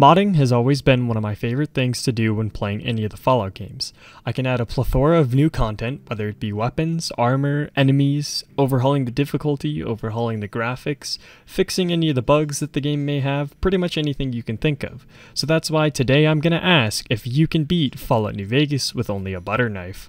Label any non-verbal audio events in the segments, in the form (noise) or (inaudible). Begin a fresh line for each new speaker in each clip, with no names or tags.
Modding has always been one of my favorite things to do when playing any of the Fallout games. I can add a plethora of new content, whether it be weapons, armor, enemies, overhauling the difficulty, overhauling the graphics, fixing any of the bugs that the game may have, pretty much anything you can think of. So that's why today I'm gonna ask if you can beat Fallout New Vegas with only a butter knife.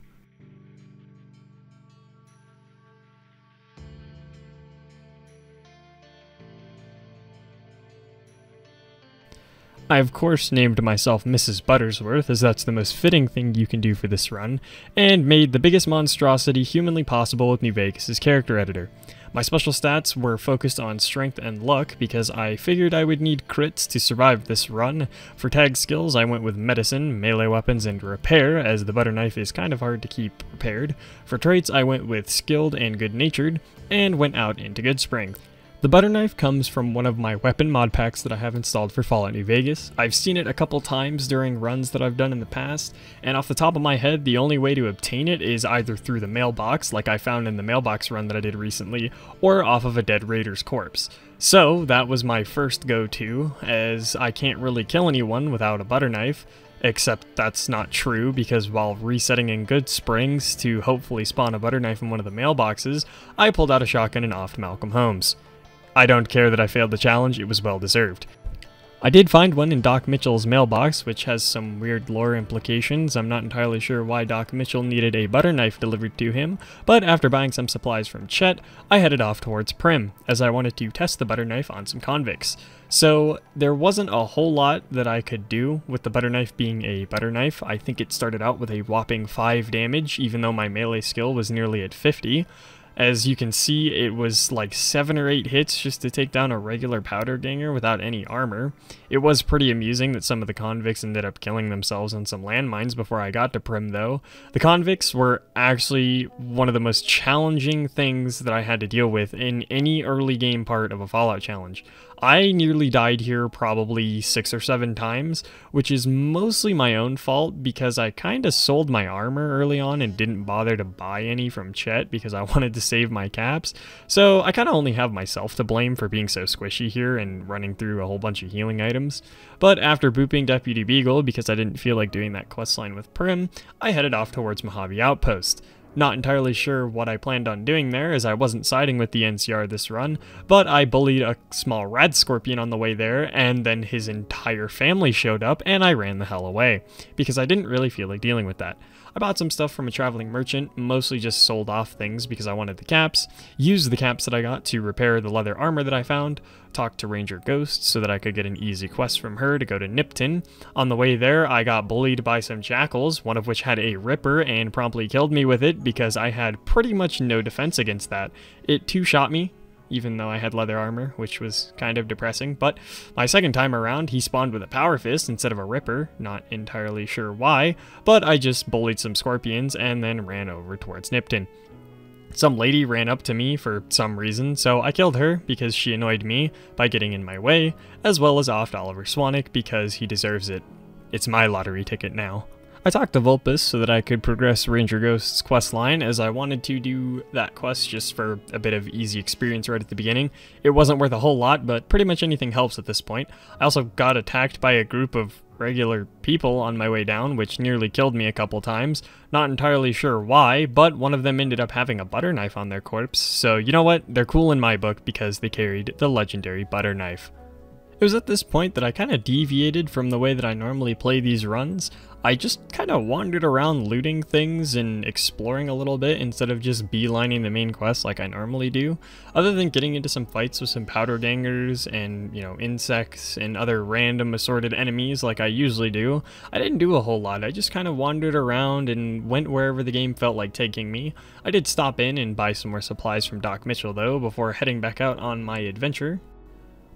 I of course named myself Mrs. Buttersworth, as that's the most fitting thing you can do for this run, and made the biggest monstrosity humanly possible with New Vegas' character editor. My special stats were focused on strength and luck because I figured I would need crits to survive this run. For tag skills, I went with medicine, melee weapons, and repair, as the butter knife is kind of hard to keep repaired. For traits, I went with skilled and good natured, and went out into Goodsprings. The butter knife comes from one of my weapon mod packs that I have installed for Fallout New Vegas. I've seen it a couple times during runs that I've done in the past, and off the top of my head, the only way to obtain it is either through the mailbox, like I found in the mailbox run that I did recently, or off of a dead raider's corpse. So that was my first go-to, as I can't really kill anyone without a butter knife, Except that's not true because while resetting in Goodsprings to hopefully spawn a butter knife in one of the mailboxes, I pulled out a shotgun and offed Malcolm Holmes. I don't care that I failed the challenge, it was well deserved. I did find one in Doc Mitchell's mailbox, which has some weird lore implications. I'm not entirely sure why Doc Mitchell needed a butter knife delivered to him, but after buying some supplies from Chet, I headed off towards Primm, as I wanted to test the butter knife on some convicts. So there wasn't a whole lot that I could do with the butter knife being a butter knife. I think it started out with a whopping 5 damage, even though my melee skill was nearly at 50. As you can see, it was like 7 or 8 hits just to take down a regular powder ganger without any armor. It was pretty amusing that some of the convicts ended up killing themselves on some landmines before I got to Primm though. The convicts were actually one of the most challenging things that I had to deal with in any early game part of a Fallout challenge. I nearly died here probably six or seven times, which is mostly my own fault because I kind of sold my armor early on and didn't bother to buy any from Chet because I (laughs) wanted to save my caps. So I kind of only have myself to blame for being so squishy here and running through a whole bunch of healing items. But after booping Deputy Beagle because I didn't feel like doing that questline with Primm, I headed off towards Mojave Outpost. Not entirely sure what I planned on doing there, as I wasn't siding with the NCR this run, but I bullied a small rad scorpion on the way there, and then his entire family showed up, and I ran the hell away, because I didn't really feel like dealing with that. I bought some stuff from a traveling merchant, mostly just sold off things because I wanted the caps, used the caps that I got to repair the leather armor that I found, talked to Ranger Ghost so that I could get an easy quest from her to go to Nipton. On the way there, I got bullied by some jackals, one of which had a ripper and promptly killed me with it because I had pretty much no defense against that. It two-shot me, even though I had leather armor, which was kind of depressing. But my second time around, he spawned with a power fist instead of a ripper, not entirely sure why, but I just bullied some scorpions and then ran over towards Nipton. Some lady ran up to me for some reason, so I killed her because she annoyed me by getting in my way, as well as offed Oliver Swanick because he deserves it. It's my lottery ticket now. I talked to Vulpes so that I could progress Ranger Ghost's quest line as I wanted to do that quest just for a bit of easy experience right at the beginning. It wasn't worth a whole lot, but pretty much anything helps at this point. I also got attacked by a group of regular people on my way down, which nearly killed me a couple times. Not entirely sure why, but one of them ended up having a butter knife on their corpse, so you know what? They're cool in my book because they carried the legendary butter knife. It was at this point that I kind of deviated from the way that I normally play these runs. I just kind of wandered around looting things and exploring a little bit instead of just beelining the main quest like I normally do. Other than getting into some fights with some powder gangers and, you know, insects and other random assorted enemies like I usually do, I didn't do a whole lot. I just kind of wandered around and went wherever the game felt like taking me. I did stop in and buy some more supplies from Doc Mitchell though before heading back out on my adventure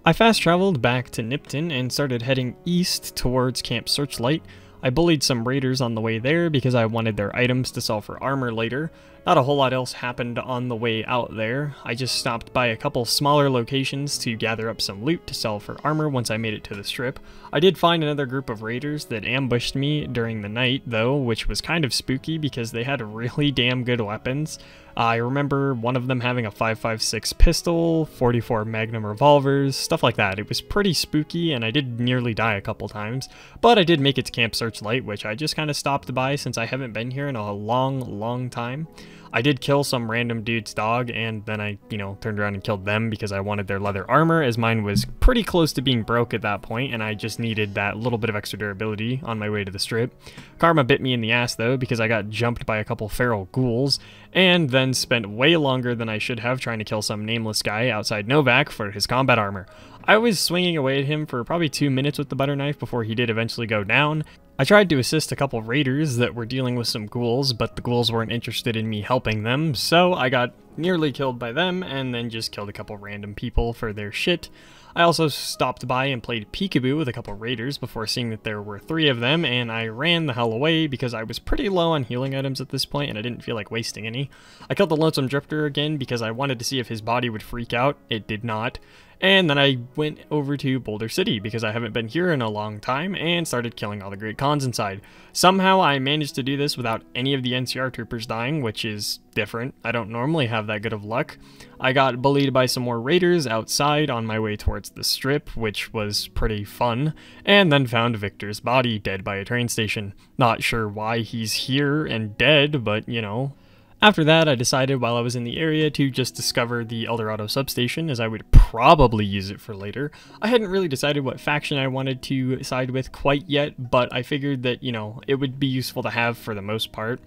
I fast traveled back to Nipton and started heading east towards Camp Searchlight. I bullied some raiders on the way there because I wanted their items to sell for armor later. Not a whole lot else happened on the way out there. I just stopped by a couple smaller locations to gather up some loot to sell for armor once I made it to the strip. I did find another group of raiders that ambushed me during the night though, which was kind of spooky because they had (laughs) really damn good weapons. I remember one of them having a 5.56 pistol, 44 Magnum revolvers, stuff like that. It was pretty spooky, and I did nearly die a couple times, but I did make it to Camp Searchlight, which I just kind of stopped by since I haven't been here in a long, long time. I did kill some random dude's dog, and then I, you know, turned around and killed them because I wanted their leather armor, as mine was pretty close to being broke at that point, and I just needed that little bit of extra durability on my way to the strip. Karma bit me in the ass, though, because I got jumped by a couple feral ghouls, and then spent way longer than I should have trying to kill some nameless guy outside Novac for his combat armor. I was swinging away at him for probably two minutes with the butter knife before he did eventually go down. I tried to assist a couple raiders that were dealing with some ghouls, but the ghouls weren't interested in me helping them, so I got nearly killed by them and then just killed a couple random people for their shit. I also stopped by and played peekaboo with a couple raiders before seeing that there were three of them, and I ran the hell away because I was pretty low on healing items at this point and I didn't feel like wasting any. I killed the Lonesome Drifter again because I wanted to see if his body would freak out. It did not. And then I went over to Boulder City because I haven't been here in a long time and started killing all the Great Khans inside. Somehow I managed to do this without any of the NCR troopers dying, which is different. I don't normally have that good of luck. I got bullied by some more raiders outside on my way towards the strip, which was pretty fun, and then found Victor's body dead by a train station. Not sure why he's here and dead, but you know, after that, I decided while I was in the area to just discover the El Dorado substation, as I would probably use it for later. I hadn't really decided what faction I wanted to side with quite yet, but I figured that, you know, it would be useful to have for the most part.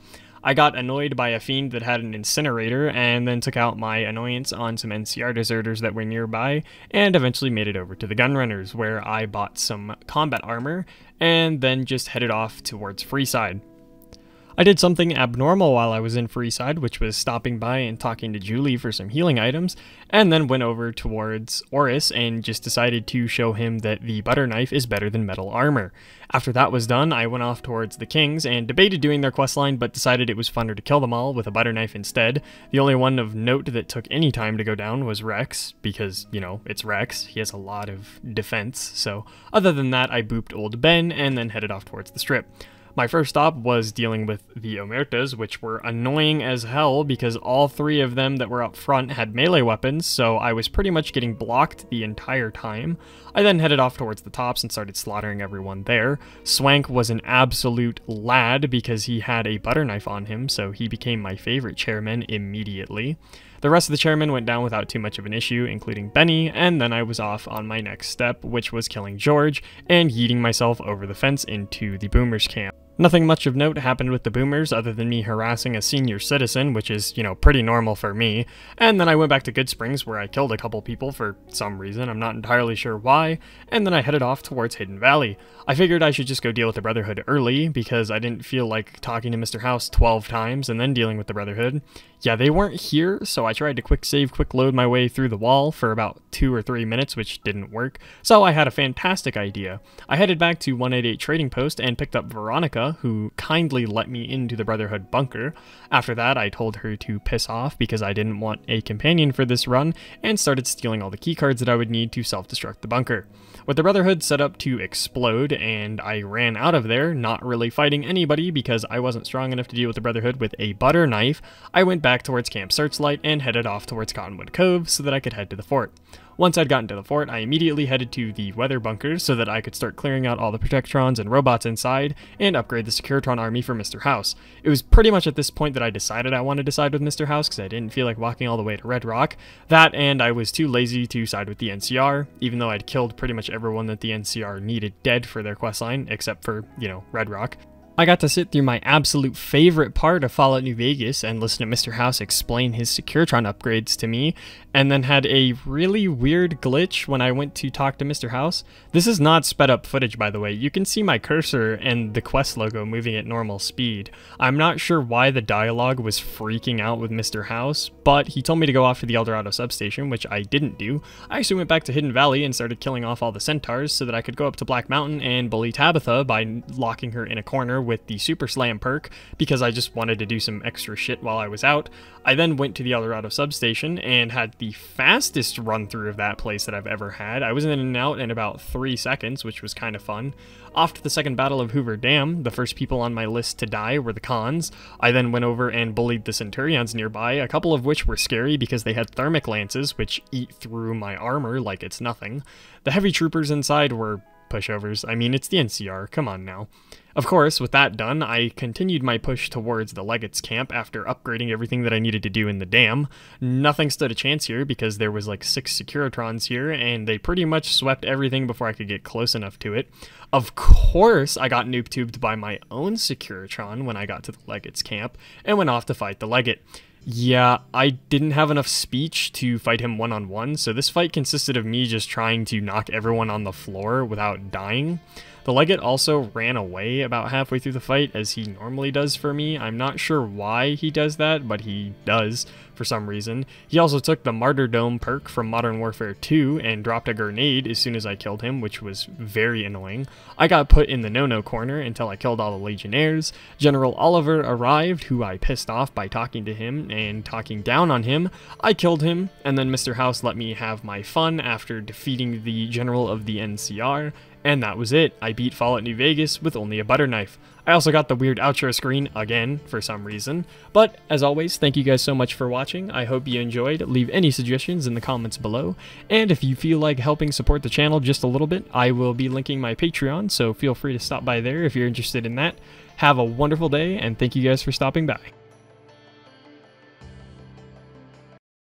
I got annoyed by a fiend that had an incinerator, and then took out my annoyance on some NCR deserters that were nearby, and eventually made it over to the Gunrunners, where I bought some combat armor, and then just headed off towards Freeside. I did something abnormal while I was in Freeside, which was stopping by and talking to Julie for some healing items, and then went over towards Orris and just decided to show him that the butter knife is better than metal armor. After that was done, I went off towards the Kings and debated doing their questline, but decided it was funner to kill them all with a butter knife instead. The only one of note that took any time to go down was Rex, because, you know, it's Rex. He has a lot of defense, so other than that, I booped old Ben and then headed off towards the strip. My first stop was dealing with the Omertas, which were annoying as hell because all three of them that were up front had melee weapons, so I was pretty much getting blocked the entire time. I then headed off towards the tops and started slaughtering everyone there. Swank was an absolute lad because he had a butter knife on him, so he became my favorite chairman immediately. The rest of the chairmen went down without too much of an issue, including Benny, and then I was off on my next step, which was killing George and yeeting myself over the fence into the boomers camp. Nothing much of note happened with the boomers other than me harassing a senior citizen, which is, you know, pretty normal for me. And then I went back to Goodsprings where I killed a couple people for some reason, I'm not entirely sure why, and then I headed off towards Hidden Valley. I figured I should just go deal with the Brotherhood early because I didn't feel like talking to Mr. House 12 times and then dealing with the Brotherhood. Yeah, they weren't here, so I tried to quick save, quick load my way through the wall for about two or three minutes, which didn't work. So I had a fantastic idea. I headed back to 188 Trading Post and picked up Veronica, who kindly let me into the Brotherhood bunker. After that, I told her to piss off because I didn't want a companion for this run, and started stealing all the keycards that I would need to self-destruct the bunker. With the Brotherhood set up to explode, and I ran out of there, not really fighting anybody because I wasn't strong enough to deal with the Brotherhood with a butter knife, I went back towards Camp Searchlight and headed off towards Cottonwood Cove so that I could head to the fort. Once I'd gotten to the fort, I immediately headed to the weather bunkers so that I could start clearing out all the Protectrons and robots inside and upgrade the Securitron army for Mr. House. It was pretty much at this point that I decided I wanted to side with Mr. House because I didn't feel like walking all the way to Red Rock. That and I was too lazy to side with the NCR, even though I'd killed pretty much everyone that the NCR needed dead for their questline, except for, you know, Red Rock. I got to sit through my absolute favorite part of Fallout New Vegas and listen to Mr. House explain his Securitron upgrades to me, and then had a really weird glitch when I went to talk to Mr. House. This is not sped up footage, by the way. You can see my cursor and the quest logo moving at normal speed. I'm not sure why the dialogue was freaking out with Mr. House, but he told me to go off to the El Dorado substation, which I didn't do. I actually went back to Hidden Valley and started killing off all the centaurs so that I could go up to Black Mountain and bully Tabitha by locking her in a corner with the Super Slam perk because I just wanted to do some extra shit while I was out. I then went to the El Dorado substation and had the fastest run through of that place that I've ever had. I was in and out in about three seconds, which was kind of fun. Off to the second battle of Hoover Dam, the first people on my list to die were the cons. I then went over and bullied the Centurions nearby, a couple of which were scary because they had thermic lances, which eat through my armor like it's nothing. The heavy troopers inside were pushovers. I mean, it's the NCR, come on now. Of course, with that done, I continued my push towards the Legates camp after upgrading everything that I needed to do in the dam. Nothing stood a chance here because there was like six Securitrons here, and they pretty much swept everything before I could get close enough to it. Of course, I got noob tubed by my own Securitron when I got to the Legates camp, and went off to fight the Legate. Yeah, I didn't have enough speech to fight him one on one, so this fight consisted of me just trying to knock everyone on the floor without dying. The Legate also ran away about halfway through the fight, as he normally does for me. I'm not sure why he does that, but he does for some reason. He also took the Martyrdom perk from Modern Warfare 2 and dropped a grenade as soon as I killed him, which was very annoying. I got put in the no-no corner until I killed all the Legionnaires. General Oliver arrived, who I pissed off by talking to him and talking down on him. I killed him, and then Mr. House let me have my fun after defeating the General of the NCR, and that was it. I beat Fallout New Vegas with only a butter knife. I also got the weird outro screen again for some reason. But as always, thank you guys so much for watching. I hope you enjoyed. Leave any suggestions in the comments below. And if you feel like helping support the channel just a little bit, I will be linking my Patreon, so feel free to stop by there if you're interested in that. Have a wonderful day, and thank you guys for stopping by.